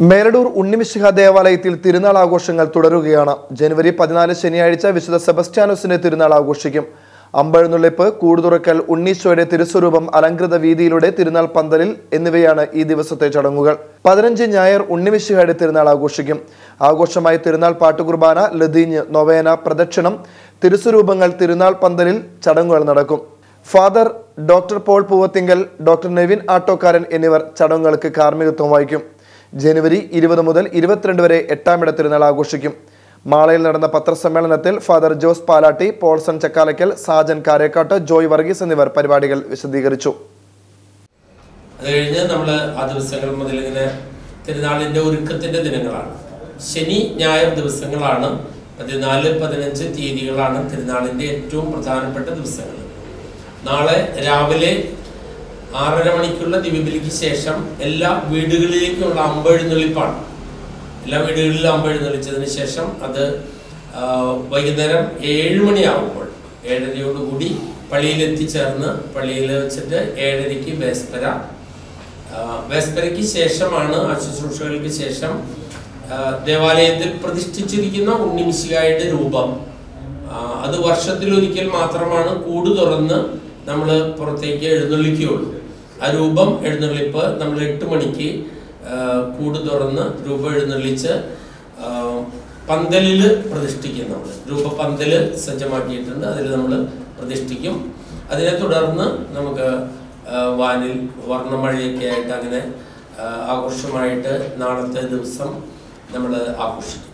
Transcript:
മേലടൂർ ഉണ്ണിമിശിഹ ദേവാലയത്തിൽ തിരുനാൾ ആഘോഷങ്ങൾ തുടരുകയാണ്. ജനുവരി പതിനാല് ശനിയാഴ്ച വിശുദ്ധ സെബസ്റ്റ്യാനോസിന്റെ തിരുനാൾ ആഘോഷിക്കും. അമ്പെഴുന്നള്ളിപ്പ് കൂടുതുറക്കൽ ഉണ്ണീശോയുടെ തിരുസ്വരൂപം അലങ്കൃത വീതിയിലൂടെ തിരുനാൾ പന്തലിൽ എന്നിവയാണ് ഈ ദിവസത്തെ ചടങ്ങുകൾ. പതിനഞ്ച് ഞായർ ഉണ്ണിമിശിഹയുടെ തിരുനാൾ ആഘോഷിക്കും. ആഘോഷമായി തിരുനാൾ പാട്ടുകുർബാന ലതീഞ്ഞ് നൊവേന പ്രദക്ഷിണം തിരുസ്വരൂപങ്ങൾ തിരുനാൾ പന്തലിൽ ചടങ്ങുകൾ നടക്കും. Father doctor Paul Poovathinkal doctor Nevin Attokkaran എന്നിവർ ചടങ്ങുകൾക്ക് കാർമ്മികത്വം വഹിക്കും. ജനുവരി ഇരുപത് മുതൽ ഇരുപത്തിരണ്ട് വരെ എട്ടാമിട തിരുനാൾ ആഘോഷിക്കും. മാളയിൽ നടന്ന പത്രസമ്മേളനത്തിൽ ഫാദർ ജോസ് പാലാട്ടി പോൾസൺ ചക്കാലയ്ക്കൽ സാജൻ കാരേക്കാട്ട് ജോയ് വർഗീസ് എന്നിവർ പരിപാടികൾ വിശദീകരിച്ചു. അത് നമ്മൾ ആ ദിവസങ്ങൾ മുതൽ ഇങ്ങനെ തിരുനാളിന്റെ ഒരുക്കത്തിന്റെ ദിനങ്ങളാണ്. ശനി ഞായർ ദിവസങ്ങളാണ്. പതിനാല് പതിനഞ്ച് തീയതികളാണ് തിരുനാളിന്റെ ഏറ്റവും പ്രധാനപ്പെട്ട ദിവസങ്ങൾ. നാളെ രാവിലെ ആറര മണിക്കുള്ള ദിവ്യബലിക്ക് ശേഷം എല്ലാ വീടുകളിലേക്കുള്ള അമ്പെഴുന്നള്ളിപ്പാണ് എല്ലാ വീടുകളിലും അമ്പെഴുന്നള്ളിച്ചതിന് ശേഷം അത് വൈകുന്നേരം ഏഴ് മണിയാവുമ്പോൾ ഏഴരയോടുകൂടി പള്ളിയിൽ എത്തിച്ചേർന്ന് പള്ളിയിൽ വെച്ചിട്ട് ഏഴരയ്ക്ക് വേസ്പര. വേസ്പരയ്ക്ക് ശേഷമാണ് ആ ശുശ്രൂഷകൾക്ക് ശേഷം ദേവാലയത്തിൽ പ്രതിഷ്ഠിച്ചിരിക്കുന്ന ഉണ്ണിമിശികായുടെ രൂപം. അത് വർഷത്തിലൊരിക്കൽ മാത്രമാണ് കൂട് തുറന്ന് നമ്മൾ പുറത്തേക്ക് എഴുന്നള്ളിക്കുകയുള്ളൂ. ആ രൂപം എഴുന്നള്ളിപ്പ് നമ്മൾ എട്ട് മണിക്ക് കൂട് തുറന്ന് രൂപം എഴുന്നള്ളിച്ച് പന്തലിൽ പ്രതിഷ്ഠിക്കും നമ്മൾ. രൂപ പന്തൽ സജ്ജമാക്കിയിട്ടുണ്ട് അതിൽ നമ്മൾ പ്രതിഷ്ഠിക്കും. അതിനെ തുടർന്ന് നമുക്ക് വാനിൽ വർണമഴയൊക്കെ ആയിട്ട് അങ്ങനെ ആഘോഷമായിട്ട് നാളത്തെ ദിവസം നമ്മൾ ആഘോഷിക്കും.